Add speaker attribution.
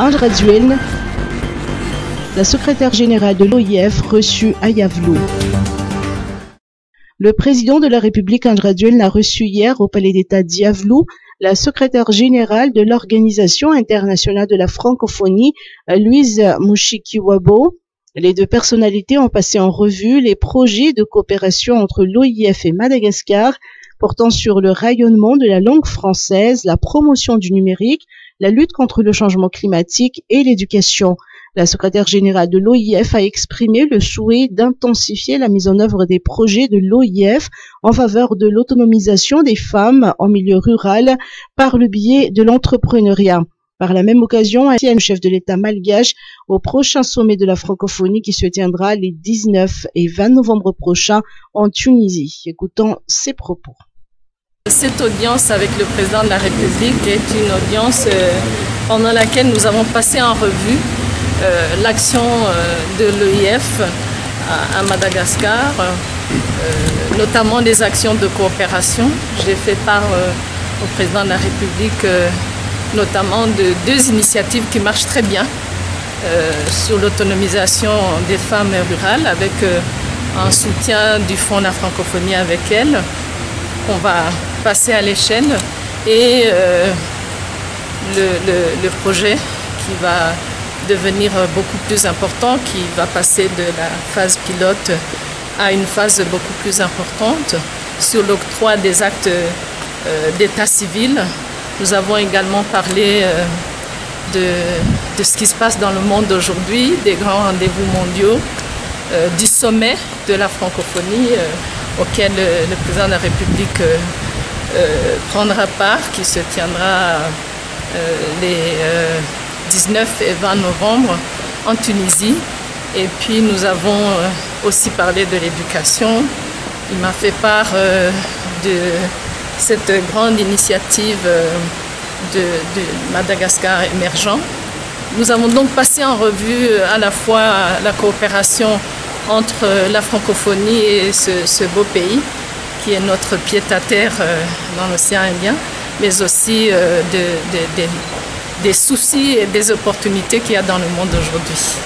Speaker 1: Andra Duel, la secrétaire générale de l'OIF, reçue à Yavlou. Le président de la République, Andra Duel, a reçu hier au Palais d'État d'Yavlou la secrétaire générale de l'Organisation internationale de la francophonie, Louise Mushikiwabo. Les deux personnalités ont passé en revue les projets de coopération entre l'OIF et Madagascar portant sur le rayonnement de la langue française, la promotion du numérique, la lutte contre le changement climatique et l'éducation. La secrétaire générale de l'OIF a exprimé le souhait d'intensifier la mise en œuvre des projets de l'OIF en faveur de l'autonomisation des femmes en milieu rural par le biais de l'entrepreneuriat. Par la même occasion, le chef de l'État malgache au prochain sommet de la francophonie qui se tiendra les 19 et 20 novembre prochains en Tunisie. Écoutons ses propos.
Speaker 2: Cette audience avec le président de la République est une audience euh, pendant laquelle nous avons passé en revue euh, l'action euh, de l'EIF à, Madagascar, notamment des actions de coopération. J'ai fait part au président de la République notamment de deux initiatives qui marchent très bien sur l'autonomisation des femmes rurales avec un soutien du Fonds de la francophonie avec elles qu'on va passer à l'échelle et euh, le, projet qui va devenir beaucoup plus important, qui va passer de la phase pilote à une phase beaucoup plus importante. Sur l'octroi des actes d'état civil nous avons également parlé euh, de, ce qui se passe dans le monde aujourd'hui, des grands rendez-vous mondiaux, euh, du sommet de la francophonie euh, auquel le président de la République prendra part, qui se tiendra les 19 et 20 novembre en Tunisie. Et puis nous avons aussi parlé de l'éducation. Il m'a fait part de cette grande initiative euh, de, Madagascar émergent. Nous avons donc passé en revue euh, à la fois la coopération entre la francophonie et ce, beau pays qui est notre pied-à-terre euh, dans l'océan Indien, mais aussi des soucis et des opportunités qu'il y a dans le monde aujourd'hui.